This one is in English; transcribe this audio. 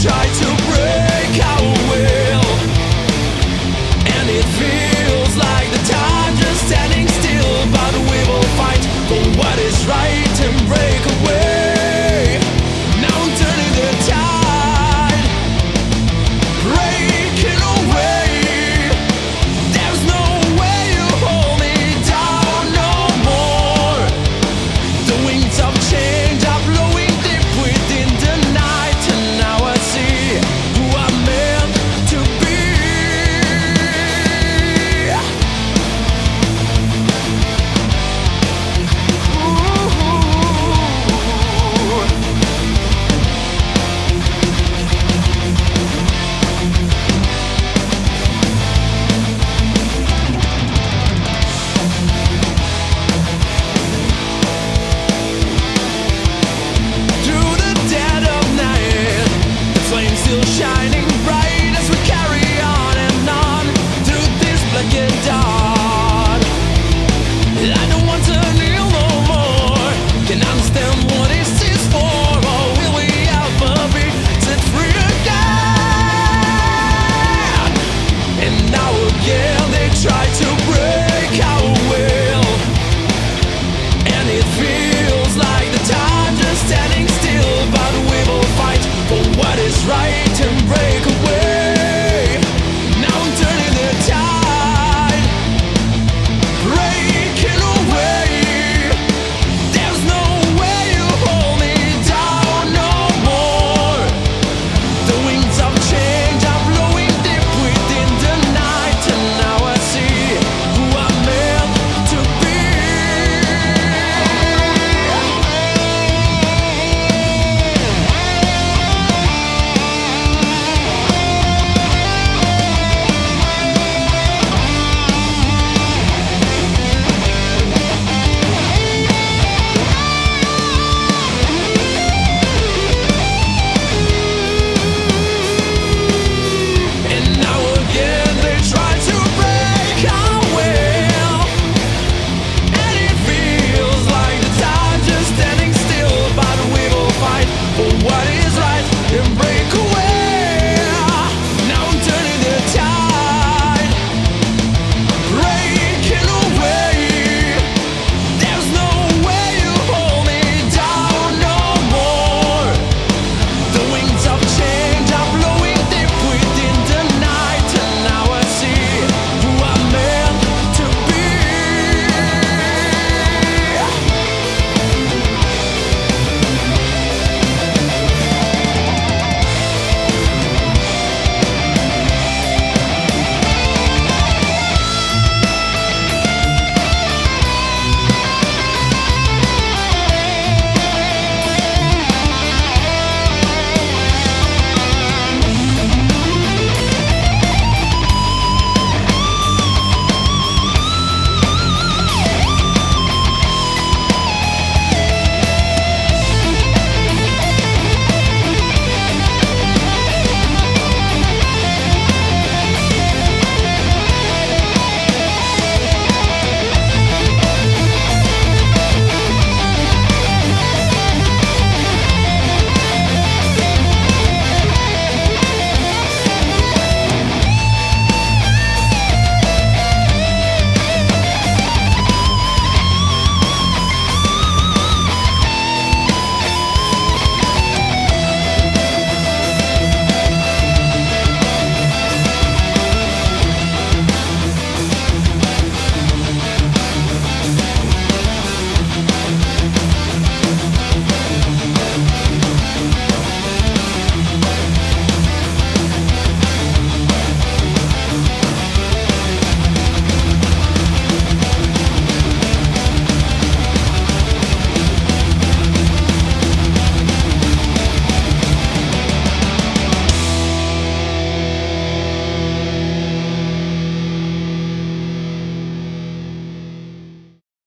try to